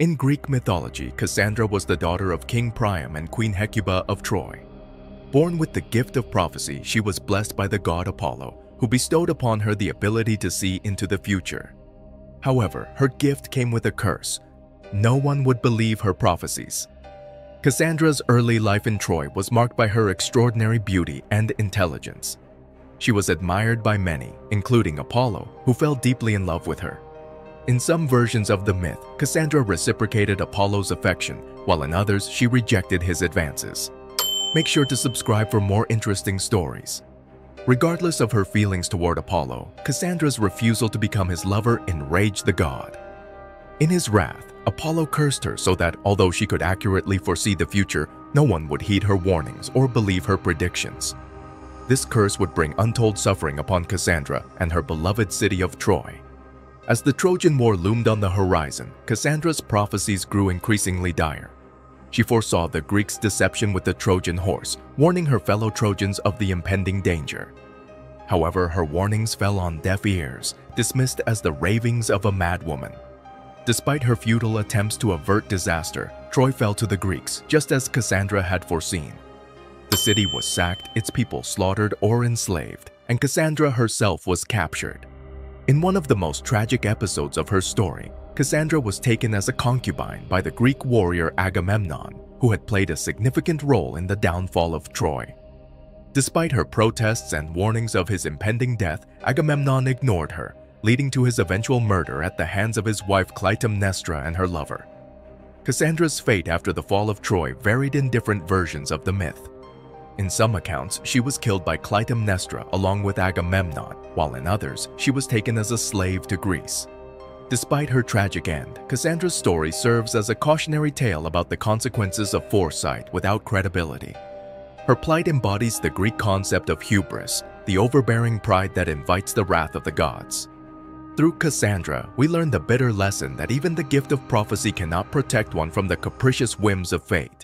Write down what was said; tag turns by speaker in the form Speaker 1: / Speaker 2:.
Speaker 1: In Greek mythology, Cassandra was the daughter of King Priam and Queen Hecuba of Troy. Born with the gift of prophecy, she was blessed by the god Apollo, who bestowed upon her the ability to see into the future. However, her gift came with a curse. No one would believe her prophecies. Cassandra's early life in Troy was marked by her extraordinary beauty and intelligence. She was admired by many, including Apollo, who fell deeply in love with her. In some versions of the myth, Cassandra reciprocated Apollo's affection, while in others she rejected his advances. Make sure to subscribe for more interesting stories. Regardless of her feelings toward Apollo, Cassandra's refusal to become his lover enraged the god. In his wrath, Apollo cursed her so that although she could accurately foresee the future, no one would heed her warnings or believe her predictions. This curse would bring untold suffering upon Cassandra and her beloved city of Troy. As the Trojan War loomed on the horizon, Cassandra's prophecies grew increasingly dire. She foresaw the Greeks' deception with the Trojan horse, warning her fellow Trojans of the impending danger. However, her warnings fell on deaf ears, dismissed as the ravings of a madwoman. Despite her futile attempts to avert disaster, Troy fell to the Greeks, just as Cassandra had foreseen. The city was sacked, its people slaughtered or enslaved, and Cassandra herself was captured. In one of the most tragic episodes of her story, Cassandra was taken as a concubine by the Greek warrior Agamemnon, who had played a significant role in the downfall of Troy. Despite her protests and warnings of his impending death, Agamemnon ignored her, leading to his eventual murder at the hands of his wife Clytemnestra and her lover. Cassandra's fate after the fall of Troy varied in different versions of the myth. In some accounts, she was killed by Clytemnestra along with Agamemnon, while in others, she was taken as a slave to Greece. Despite her tragic end, Cassandra's story serves as a cautionary tale about the consequences of foresight without credibility. Her plight embodies the Greek concept of hubris, the overbearing pride that invites the wrath of the gods. Through Cassandra, we learn the bitter lesson that even the gift of prophecy cannot protect one from the capricious whims of fate.